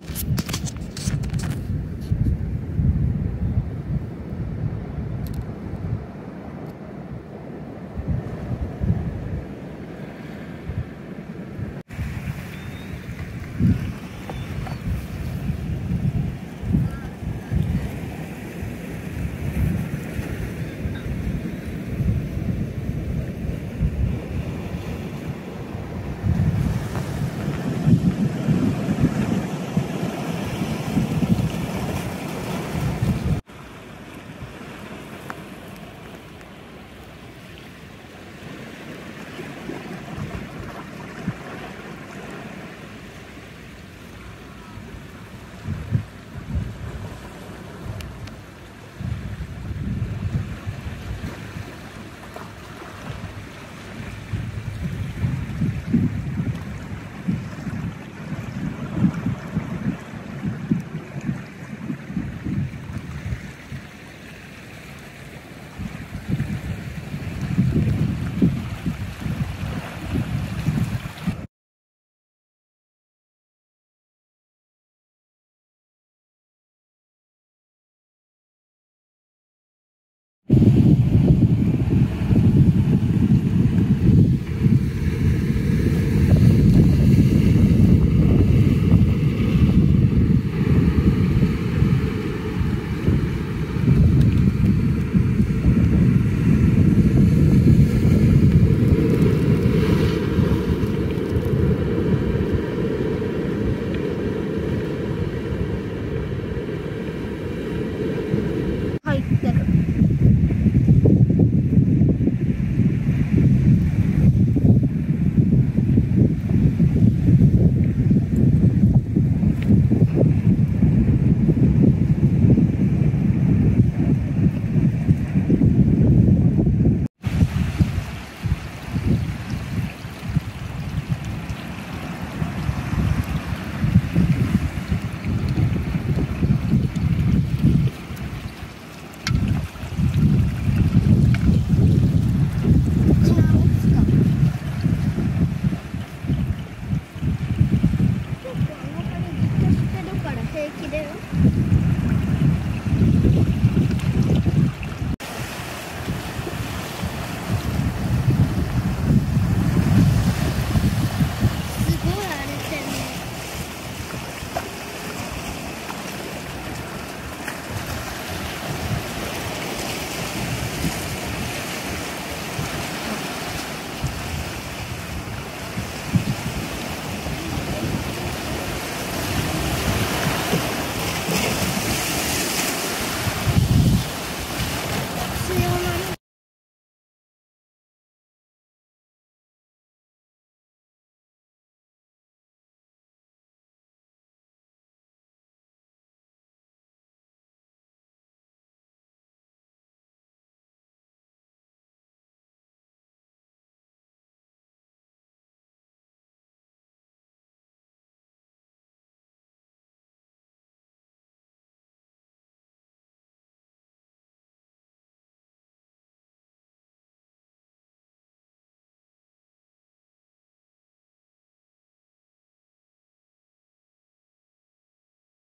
you